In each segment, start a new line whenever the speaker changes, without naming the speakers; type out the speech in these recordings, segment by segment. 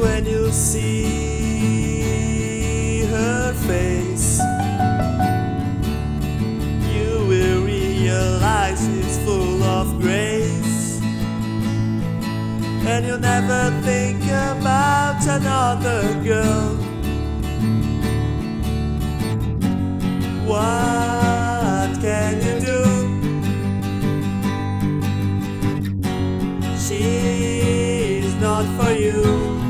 when you see her face. You will realize she's full of grace. And you'll never think about another girl. What can you do? She's not for you.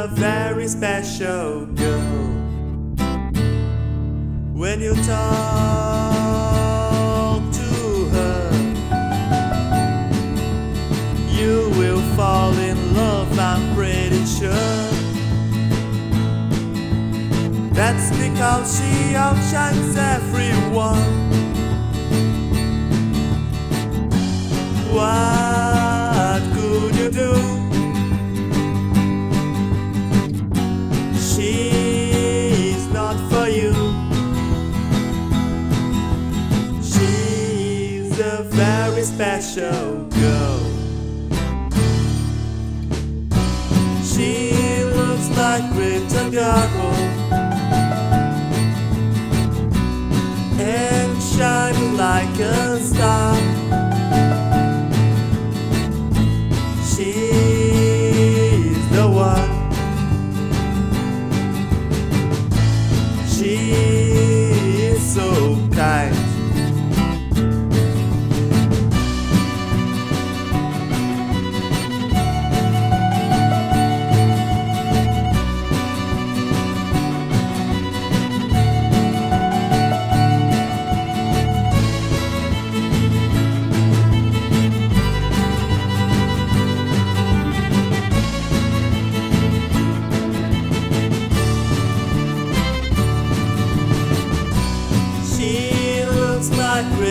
A very special girl. When you talk to her, you will fall in love, I'm pretty sure. That's because she outshines everyone. Special girl. She looks like Greta Garbo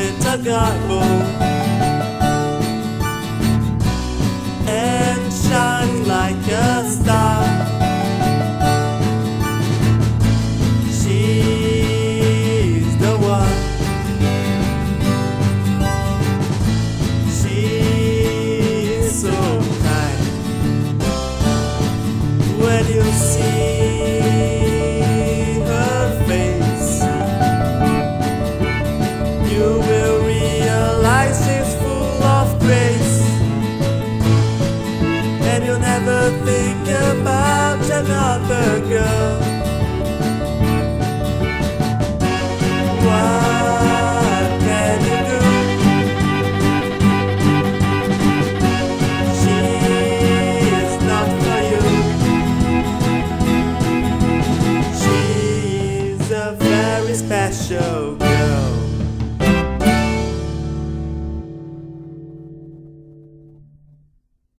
She window